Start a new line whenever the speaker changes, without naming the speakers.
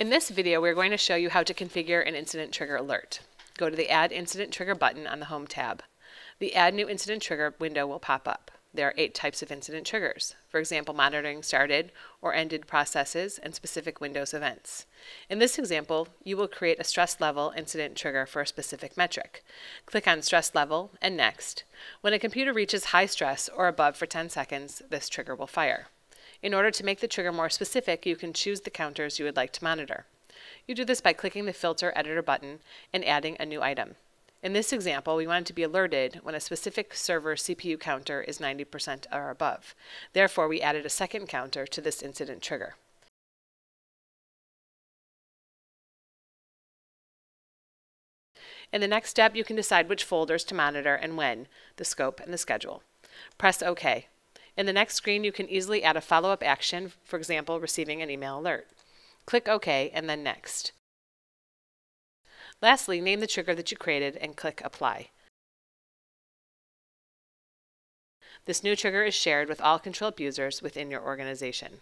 In this video, we're going to show you how to configure an incident trigger alert. Go to the Add Incident Trigger button on the Home tab. The Add New Incident Trigger window will pop up. There are eight types of incident triggers. For example, monitoring started or ended processes and specific Windows events. In this example, you will create a stress level incident trigger for a specific metric. Click on Stress Level and Next. When a computer reaches high stress or above for 10 seconds, this trigger will fire. In order to make the trigger more specific, you can choose the counters you would like to monitor. You do this by clicking the Filter Editor button and adding a new item. In this example, we want to be alerted when a specific server CPU counter is 90% or above. Therefore, we added a second counter to this incident trigger. In the next step, you can decide which folders to monitor and when, the scope and the schedule. Press OK. In the next screen, you can easily add a follow-up action, for example, receiving an email alert. Click OK and then Next. Lastly, name the trigger that you created and click Apply. This new trigger is shared with all ControlUp users within your organization.